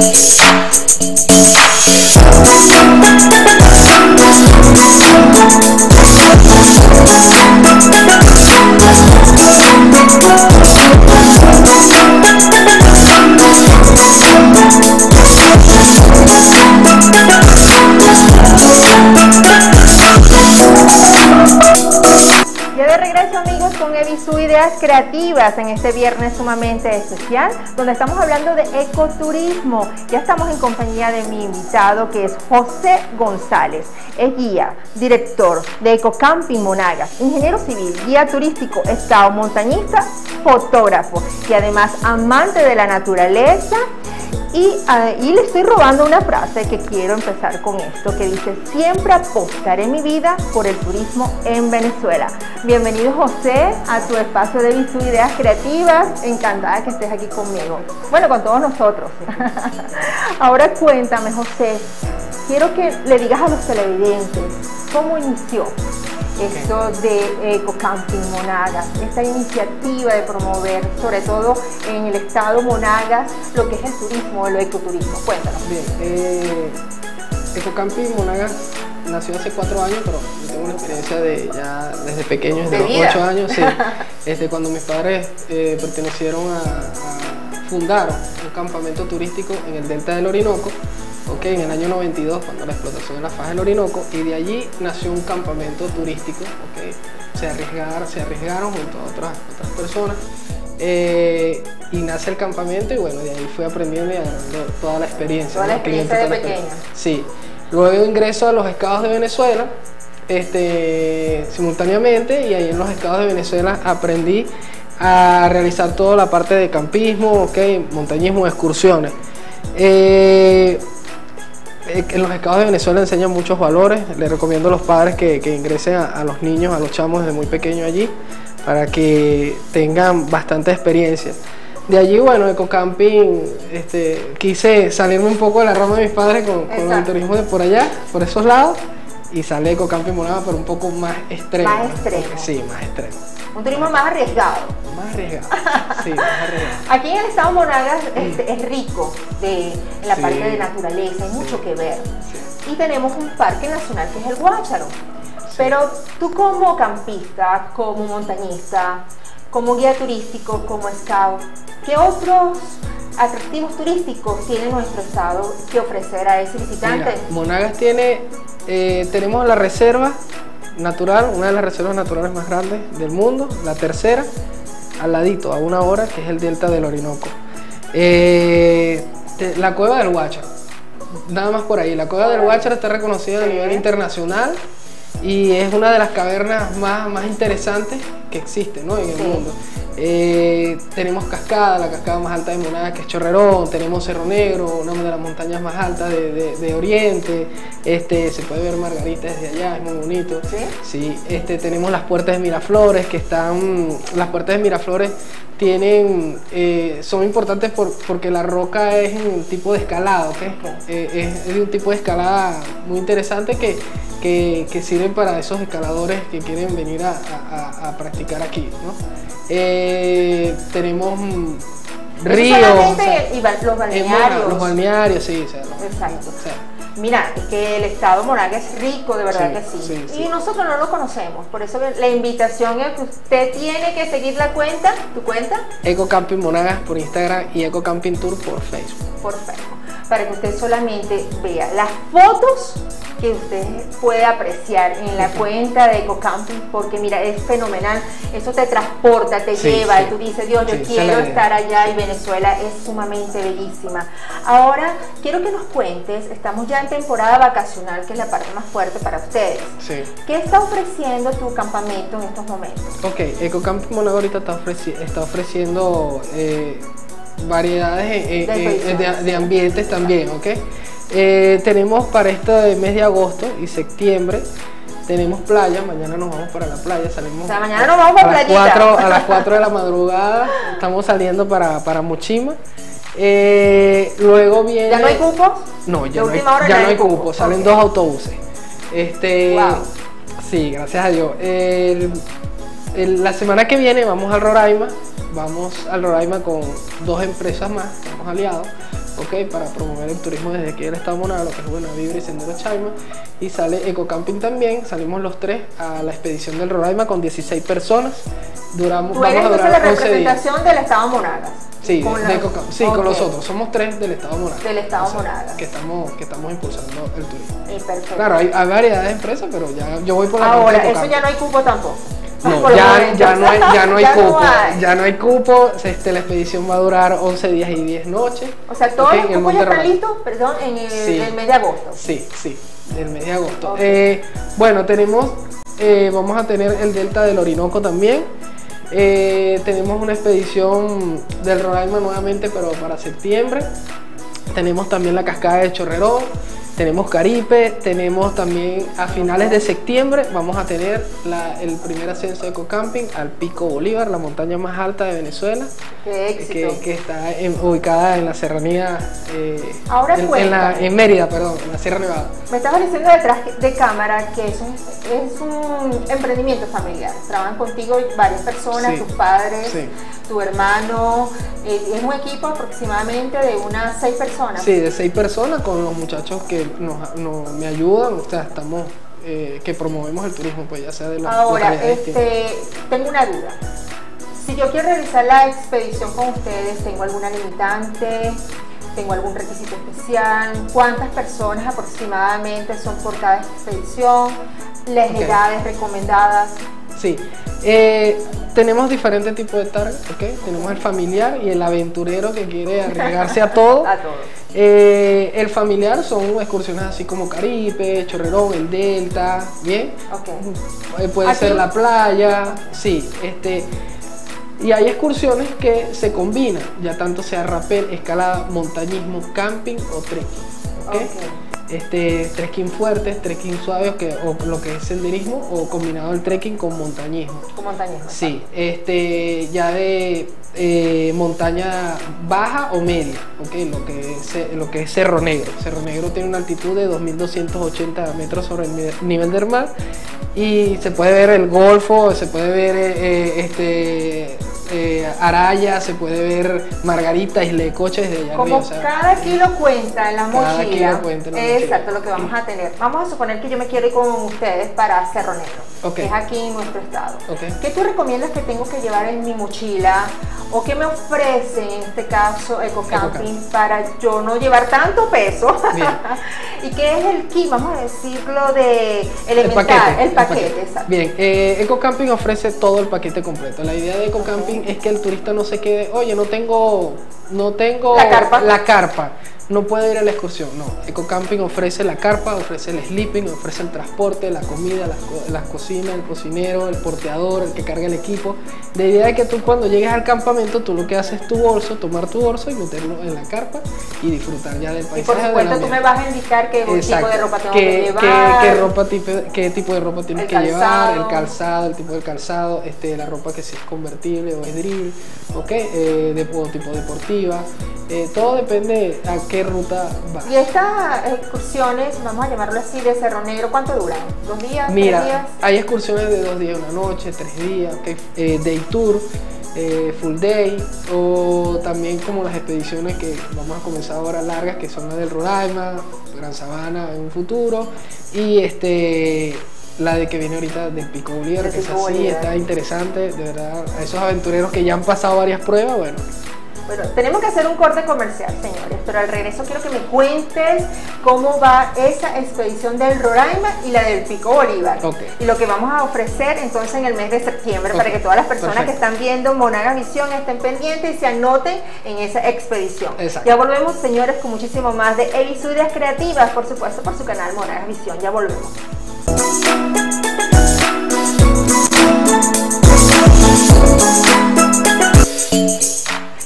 Thank en este viernes sumamente especial, donde estamos hablando de ecoturismo. Ya estamos en compañía de mi invitado, que es José González. Es guía, director de Ecocamping Monagas, ingeniero civil, guía turístico, estado montañista, fotógrafo y además amante de la naturaleza Ah, y, le estoy robando una frase que quiero empezar con esto, que dice, siempre apostaré mi vida por el turismo en Venezuela. Bienvenido José a tu espacio de Visu Ideas Creativas, encantada que estés aquí conmigo. Bueno, con todos nosotros. Ahora cuéntame José, quiero que le digas a los televidentes cómo inició esto de Ecocamping Monagas, esta iniciativa de promover, sobre todo en el estado Monagas, lo que es el turismo, el ecoturismo. Cuéntanos. Bien, eh, Ecocamping Monagas nació hace cuatro años, pero yo tengo una experiencia de ya desde pequeño, desde los ocho años, sí. este, cuando mis padres eh, pertenecieron a fundar un campamento turístico en el delta del Orinoco, en el año 92, cuando la explotación de la faja del Orinoco, y de allí nació un campamento turístico, okay. se, arriesgaron, se arriesgaron junto a otras, otras personas, eh, y nace el campamento, y bueno, de ahí fui aprendiendo y agarrando toda la experiencia. Toda la experiencia de pequeña. Sí. Luego ingreso a los estados de Venezuela, este, simultáneamente, y ahí en los estados de Venezuela aprendí a realizar toda la parte de campismo, okay, montañismo, excursiones. Eh, en los estados de Venezuela enseñan muchos valores. Les recomiendo a los padres que, ingresen a, los niños, a los chamos desde muy pequeños allí, para que tengan bastante experiencia. De allí, bueno, ecocamping, este, quise salirme un poco de la rama de mis padres con, el turismo de por allá, por esos lados, y sale ecocamping Monagas, pero un poco más extremo. Más extremo. Sí, más extremo. Un turismo más arriesgado. Más arriesgado. Sí, más arriesgado. Aquí en el estado Monagas este, es rico de, en la parte de naturaleza, hay mucho que ver. Y tenemos un parque nacional que es el Guácharo. Pero tú como campista, como montañista, como guía turístico, como scout, ¿qué otros atractivos turísticos tiene nuestro estado que ofrecer a ese visitante? Monagas tiene, eh, tenemos la reserva natural, una de las reservas naturales más grandes del mundo, la tercera, al ladito, a una hora, que es el delta del Orinoco. Eh, la cueva del Huachar, nada más por ahí, la cueva del Huachar está reconocida a nivel internacional y es una de las cavernas más, más interesantes que existe en el mundo. Eh, tenemos cascada, la cascada más alta de Monagas que es Chorrerón, tenemos Cerro Negro, una de las montañas más altas de, Oriente, este, se puede ver Margarita desde allá, es muy bonito. ¿Sí? este, tenemos las puertas de Miraflores que están, las puertas de Miraflores tienen, eh, son importantes porque la roca es un tipo de escalado, eh, es, un tipo de escalada muy interesante que, que, sirven para esos escaladores que quieren venir a, practicar aquí. Eh, tenemos ríos. los balnearios. los balnearios, sí. Exacto. Mira, es que el estado Monagas es rico, de verdad que sí. Y nosotros no lo conocemos, por eso la invitación es que usted tiene que seguir la cuenta, ¿tu cuenta? Eco Camping Monagas por Instagram y Eco Camping Tour por Facebook. Por Facebook, para que usted solamente vea las fotos que usted puede apreciar en la cuenta de EcoCamping porque mira, es fenomenal, eso te transporta, te lleva y tú dices, Dios, yo quiero estar allá y Venezuela es sumamente bellísima. Ahora, quiero que nos cuentes, estamos ya en temporada vacacional, que es la parte más fuerte para ustedes. ¿Qué está ofreciendo tu campamento en estos momentos? Ok, EcoCamping Monago ahorita está, está ofreciendo... Eh, variedades eh, eh, de, ambientes también, ¿ok? Eh, tenemos para este mes de agosto y septiembre tenemos playa, mañana nos vamos para la playa, salimos. O sea, mañana nos vamos a, las 4, a las 4 de la madrugada, estamos saliendo para, para Mochima. Eh, luego viene. ¿Ya no hay cupos? No, ya, no hay, ya no hay cupos, salen dos autobuses. Este, Sí, gracias a Dios. La semana que viene vamos al Roraima, vamos al Roraima con dos empresas más, estamos aliados ok, para promover el turismo desde aquí el estado Monagas, lo que es Buena Vibra y Sendero Chaima. Y sale Eco Camping también, salimos los tres a la expedición del Roraima con 16 personas. Duramos, Tú eres vamos a durar la 11 días. representación del estado Monagas. Sí, Con Cam- sí con los otros. Somos tres del estado Monagas. Del estado O sea, Monagas. Que estamos, que estamos impulsando el turismo. Eh, perfecto. Claro, hay, hay variedad de empresas, pero ya yo voy por la Ahora, eso ya no hay cupo tampoco. No, ya, ya no hay, ya no hay Ya no cupo, hay. ya no hay cupo, este, la expedición va a durar 11 días y 10 noches. O sea, todos Ok, los en el cupos ya están listos, perdón, en el, Sí. el mes de agosto. Sí, sí, del mes de agosto. Eh, bueno, tenemos, eh, vamos a tener el Delta del Orinoco también. Eh, tenemos una expedición del Roraima nuevamente, pero para septiembre. Tenemos también la cascada de Chorrerón, tenemos Caripe, tenemos también a finales de septiembre vamos a tener la- el primer ascenso de Ecocamping al Pico Bolívar, la montaña más alta de Venezuela, Qué éxito. que, que está en- ubicada en la serranía, eh, Ahora en, en, la, en Mérida, perdón, en la Sierra Nevada. Me estabas diciendo detrás de cámara que es un, es un emprendimiento familiar. Trabajan contigo varias personas, Sí. tus padres, Sí. tu hermano. eh, es un equipo aproximadamente de unas seis personas. Sí, de seis personas con los muchachos que nos, nos- me ayudan, o sea, estamos, eh, que promovemos el turismo, pues ya sea de los Ahora, este, tengo una duda. Si yo quiero realizar la expedición con ustedes, ¿tengo alguna limitante? ¿Tengo algún requisito especial? ¿Cuántas personas aproximadamente son por cada expedición? ¿Las edades recomendadas? Sí, eh, tenemos diferentes tipos de target, ¿ok? Tenemos el familiar y el aventurero que quiere arriesgarse a todo. A todos. Eh, el familiar son excursiones así como Caripe, Chorrerón, el Delta, ¿bien? Ok. Eh, puede Aquí- ser la playa, sí, este... Y hay excursiones que se combinan, ya tanto sea rappel, escalada, montañismo, camping o trekking, ¿ok? Este, trekking fuertes, trekking suaves, que, o lo que es senderismo, o combinado el trekking con montañismo. Con montañismo. Sí, este, ya de eh, montaña baja o media, ¿ok? Lo que, es, lo que es Cerro Negro. Cerro Negro tiene una altitud de 2.280 metros sobre el nive- nivel del mar y se puede ver el Golfo, se puede ver eh, eh, este, eh, Araya, se puede ver Margarita, Isla de Coche desde allá Como arriba, o sea, cada kilo cuenta en la Cada mochila. kilo cuenta en la mochila. Exacto, lo que vamos a tener. Vamos a suponer que yo me quiero ir con ustedes para Cerro Negro, Ok. que es aquí en nuestro estado. Ok. ¿Qué tú recomiendas que tengo que llevar en mi mochila? ¿O qué me ofrece en este caso EcoCamping Ecocamping. para yo no llevar tanto peso? ¿Y qué es el kit, vamos a decirlo, de elemental? El paquete, exacto. Bien, eh, Eco Camping ofrece todo el paquete completo. La idea de Eco Es que el turista no se quede, oye, no tengo, no tengo La carpa. la carpa, no puedo ir a la excursión. No, Eco Camping ofrece la carpa, ofrece el sleeping, ofrece el transporte, la comida, las, co- las cocinas, el cocinero, el porteador, el que carga el equipo. La idea es que tú cuando llegues al campamento, tú lo que haces es tu bolso, tomar tu bolso y meterlo en la carpa y disfrutar ya del Y paisaje. por del supuesto tú me vas a indicar qué tipo de ropa tengo ¿Qué, que qué- llevar. qué ropa tipo, qué tipo de ropa tienes El que llevar, calzado. el calzado, el tipo de calzado, este, la ropa que si es convertible o es drill, ¿ok? Eh, de tipo deportiva. Eh, todo depende a qué ruta vas. Y estas excursiones, vamos a llamarlo así, de Cerro Negro, ¿cuánto duran? ¿Dos días? ¿Tres días? Mira, hay excursiones de dos días, una noche, tres días. Eh, day tour, eh, full day, o también como las expediciones que vamos a comenzar ahora largas, que son las del Roraima, Gran Sabana en un futuro, y este la de que viene ahorita del Pico Bolívar, que es así, Bolívar. está interesante, de verdad, a esos aventureros que ya han pasado varias pruebas, bueno, Bueno, tenemos que hacer un corte comercial, señores, pero al regreso quiero que me cuentes cómo va esa expedición del Roraima y la del Pico Bolívar. Ok. Y lo que vamos a ofrecer entonces en el mes de septiembre para que todas las personas que están viendo Monagas Visión estén pendientes y se anoten en esa expedición. Exacto. Ya volvemos, señores, con muchísimo más de Elis Ideas Creativas, por supuesto, por su canal Monagas Visión. Ya volvemos.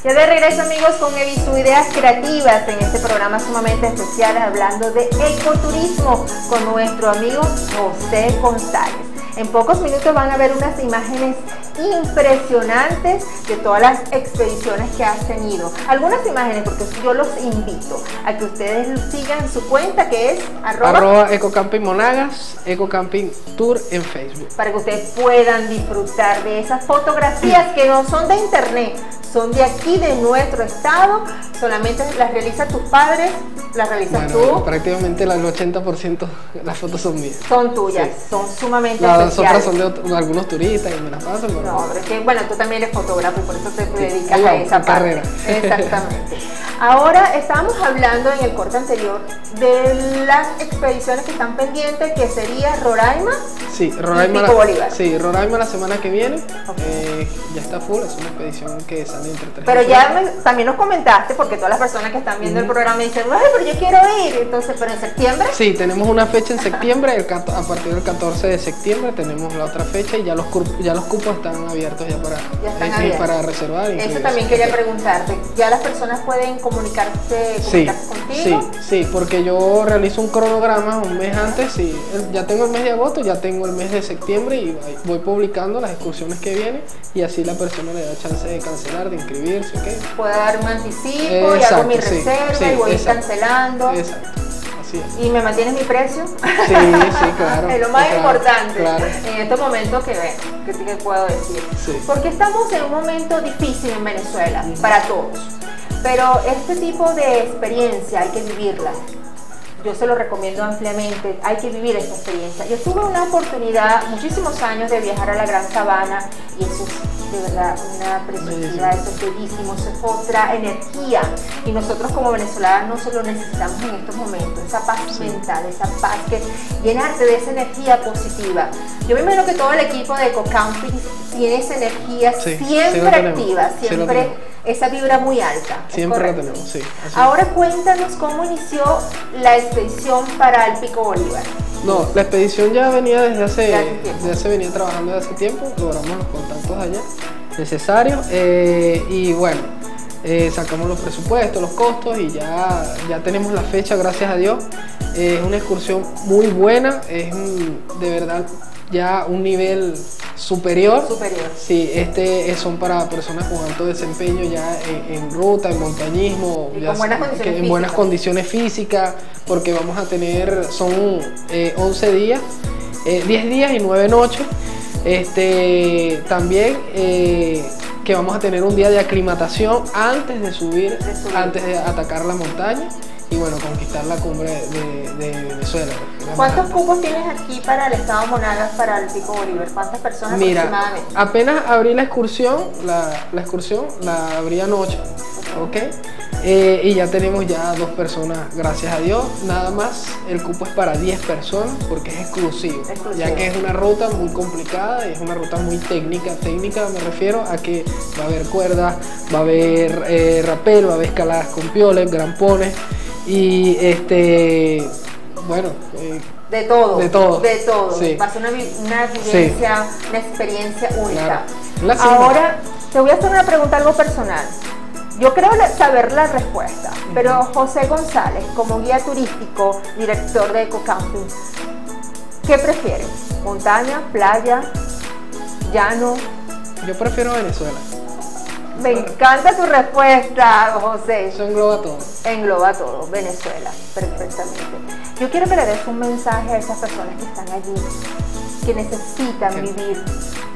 Ya de regreso amigos con Evisu Ideas Creativas en este programa sumamente especial hablando de ecoturismo con nuestro amigo José González. En pocos minutos van a ver unas imágenes impresionantes de todas las expediciones que has tenido. Algunas imágenes, porque yo los invito a que ustedes sigan su cuenta que es arroba, arroba Ecocamping Monagas, Ecocamping Tour en Facebook. Para que ustedes puedan disfrutar de esas fotografías que no son de internet, son de aquí, de nuestro estado, solamente las realiza tus padres, las realizas tú. Prácticamente el 80% de las fotos son mías. Son tuyas, son sumamente Las otras son de algunos turistas y me las pasan. No, pero es que, bueno, tú también eres fotógrafo y por eso te dedicas a esa parte. Carrera. Exactamente. Ahora estábamos hablando en el corte anterior de las expediciones que están pendientes, que sería Roraima. Sí, Roraima. La, sí, Roraima la semana que viene. Eh, ya está full, es una expedición que sale entre tres. Pero ya también nos comentaste, porque todas las personas que están viendo el programa dicen, ay, pero yo quiero ir. Entonces, pero en septiembre. Sí, tenemos una fecha en septiembre, a partir del 14 de septiembre tenemos la otra fecha y ya los, ya los cupos están abiertos ya para, eh, para reservar. Eso también quería preguntarte. ¿Ya las personas pueden comunicarse, sí, contigo? Sí, sí, porque yo realizo un cronograma un mes antes y ya tengo el mes de agosto, ya tengo el mes de septiembre y voy publicando las excursiones que vienen y así la persona le da chance de cancelar, de inscribirse, ¿ok? Puedo dar un anticipo y hago mi reserva y voy cancelando. Exacto. ¿Y me mantienes mi precio? Sí, sí, claro. es lo más importante en estos momentos que ven, que sí que puedo decir. Porque estamos en un momento difícil en Venezuela, para todos. Pero este tipo de experiencia hay que vivirla. Yo se lo recomiendo ampliamente, hay que vivir esta experiencia. Yo tuve una oportunidad muchísimos años de viajar a la Gran Sabana y eso es de verdad una preciosidad, eso es bellísimo, eso es otra energía. Y nosotros como venezolanos lo necesitamos en estos momentos, esa paz mental, esa paz que llenarte de esa energía positiva. Yo me imagino que todo el equipo de Eco Camping tiene esa energía siempre activa, siempre esa vibra muy alta. Siempre la tenemos, sí. Ahora cuéntanos cómo inició la expedición para el Pico Bolívar. No, la expedición ya venía desde hace, desde hace venía trabajando desde hace tiempo, logramos los contactos allá necesarios eh, y bueno, eh, sacamos los presupuestos, los costos y ya, ya tenemos la fecha, gracias a Dios. es una excursión muy buena, es de verdad ya un nivel superior. Superior. Sí, este son para personas con alto desempeño ya en, ruta, en montañismo, buenas condiciones en buenas condiciones físicas, porque vamos a tener, son 11 eh, días, 10 eh, días y 9 noches. Este, también eh, que vamos a tener un día de aclimatación antes de subir, antes de atacar la montaña y bueno, conquistar la cumbre de, Venezuela. ¿Cuántos cupos tienes aquí para el estado Monagas para el Pico Bolívar? ¿Cuántas personas Mira, apenas abrí la excursión, la, excursión la abrí anoche, ¿ok? Eh, y ya tenemos ya dos personas, gracias a Dios. Nada más el cupo es para 10 personas porque es exclusivo, ya que es una ruta muy complicada y es una ruta muy técnica. Técnica me refiero a que va a haber cuerdas, va a haber eh, rapel, va a haber escaladas con pioles, grampones. Y este, bueno. Eh, de todo. De todo. De todo. Sí. Va a ser una, vivencia, una experiencia única. Ahora, te voy a hacer una pregunta algo personal. Yo creo saber la respuesta, pero José González, como guía turístico, director de Ecocamping, ¿qué prefieres? ¿Montaña, playa, llano? Yo prefiero Venezuela. Me encanta tu respuesta, José. Eso engloba todo. Engloba todo, Venezuela, perfectamente. Yo quiero que le des un mensaje a esas personas que están allí, que necesitan vivir,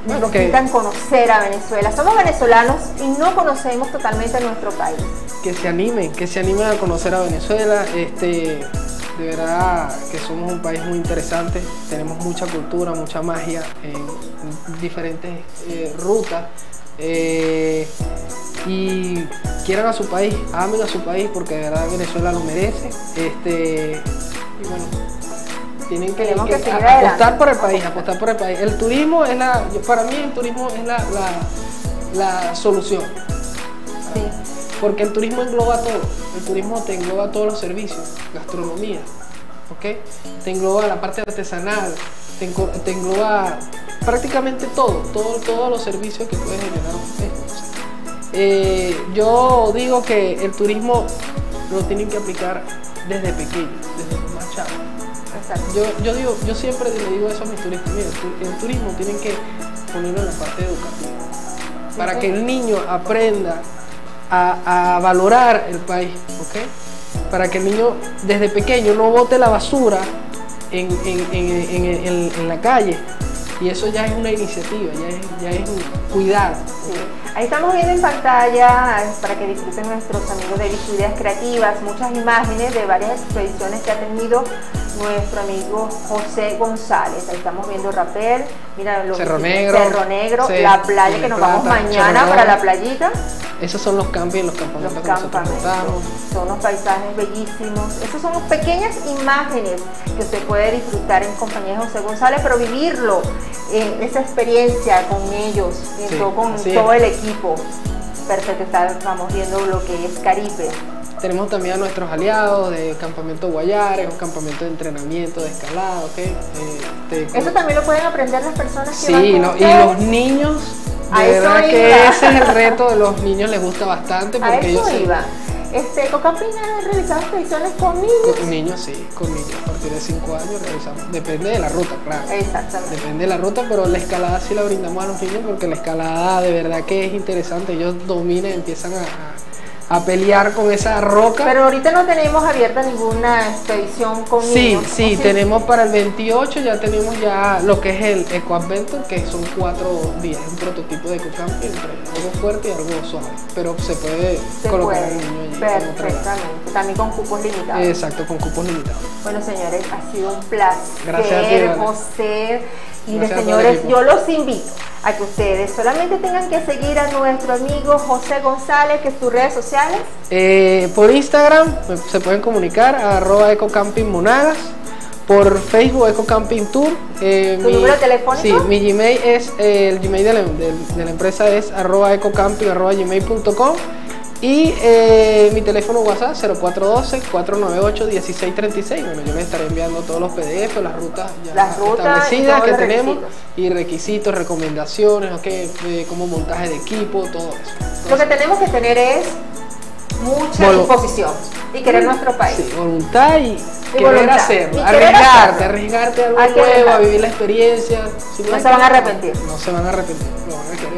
necesitan conocer a Venezuela. Somos venezolanos y no conocemos totalmente nuestro país. Que se animen, que se animen a conocer a Venezuela. Este, de verdad que somos un país muy interesante, tenemos mucha cultura, mucha magia en diferentes eh, rutas eh, y quieran a su país, amen a su país porque de verdad Venezuela lo merece. Este, y bueno, tienen que, apostar por el país, apostar por el país. El turismo es la, para mí el turismo es la, la, solución. Porque el turismo engloba todo. El turismo te engloba todos los servicios, gastronomía, ¿ok? Te engloba la parte artesanal, te, engloba prácticamente todo, todo, todos los servicios que puedes generar eh, yo digo que el turismo lo tienen que aplicar desde pequeño, desde más chavos. Yo, yo, digo, yo siempre le digo eso a mis turistas, mira, el turismo tienen que ponerlo en la parte educativa, para que el niño aprenda a, valorar el país, ¿ok? Para que el niño desde pequeño no bote la basura en, en la calle, y eso ya es una iniciativa, ya es, ya es un cuidado. Ahí estamos viendo en pantalla, para que disfruten nuestros amigos de Ideas Creativas, muchas imágenes de varias expediciones que ha tenido nuestro amigo José González. Ahí estamos viendo Rapel, mira lo Cerro Negro, Cerro Negro la playa que nos vamos mañana para la playita. Esos son los campings, los campamentos los campamentos. Son unos paisajes bellísimos. Esas son pequeñas imágenes que usted puede disfrutar en compañía de José González, pero vivirlo, en esa experiencia con ellos, con todo el equipo. Perfecto, estamos viendo lo que es Caribe. Tenemos también a nuestros aliados de Campamento Guayares, un campamento de entrenamiento, de escalada, ¿ok? Eh, Eso también lo pueden aprender las personas que sí, van Sí, y los niños, de verdad que ese es el reto de los niños, les gusta bastante porque a eso ellos iba. Este, Cocamping ha realizado expediciones con niños. Con niños, sí, con niños. A partir de 5 años realizamos. Depende de la ruta, claro. Exactamente. Depende de la ruta, pero la escalada sí la brindamos a los niños porque la escalada de verdad que es interesante. Ellos dominan, empiezan a a pelear con esa roca. Pero ahorita no tenemos abierta ninguna expedición con Sí, sí, tenemos para el 28, ya tenemos ya lo que es el Eco Adventure, que son cuatro días, un prototipo de ecocamping algo fuerte y algo suave, pero se puede colocar un niño allí. Perfectamente, también con cupos limitados. Exacto, con cupos limitados. Bueno señores, ha sido un placer, Gracias José. Señores, yo los invito a que ustedes solamente tengan que seguir a nuestro amigo José González, que es tus redes sociales. Eh, por Instagram se pueden comunicar a arroba ecocampingmonagas. Por Facebook Ecocamping Tour. Eh, ¿Tu número telefónico? Sí, mi Gmail es, eh, el Gmail de la, de la, empresa es arroba ecocamping arroba gmail.com y eh, mi teléfono WhatsApp 0412-498-1636. Bueno, yo les estaré enviando todos los PDF, las rutas ya establecidas que tenemos y requisitos, recomendaciones, okay, como montaje de equipo, todo eso. Lo que tenemos que tener es mucha disposición y querer nuestro país. Sí, voluntad y, querer hacerlo, arriesgarte, arriesgarte a algo nuevo, a vivir la experiencia. no se van a arrepentir. No se van a arrepentir.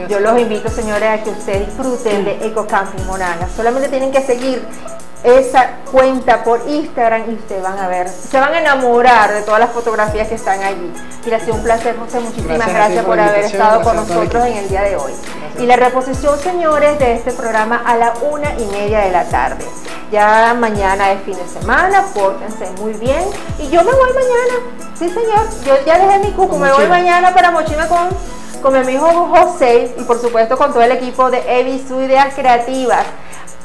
Yo los invito, señores, a que ustedes disfruten de Eco Camping Monagas. Solamente tienen que seguir esa cuenta por Instagram y ustedes van a ver, se van a enamorar de todas las fotografías que están allí. Y ha sido un placer, José, muchísimas gracias, por, haber estado con nosotros en el día de hoy. Y la reposición, señores, de este programa a la una y media de la tarde. Ya mañana es fin de semana, pórtense muy bien. Y yo me voy mañana, sí señor, yo ya dejé mi cuco, me voy mañana para Mochima con con mi amigo José y por supuesto con todo el equipo de Evi Su Ideas Creativas.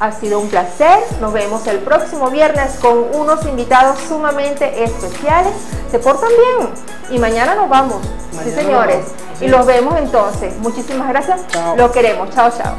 Ha sido un placer, nos vemos el próximo viernes con unos invitados sumamente especiales. Se portan bien y mañana nos vamos. sí, señores. Y los vemos entonces. Muchísimas gracias. Lo queremos. Chao, chao.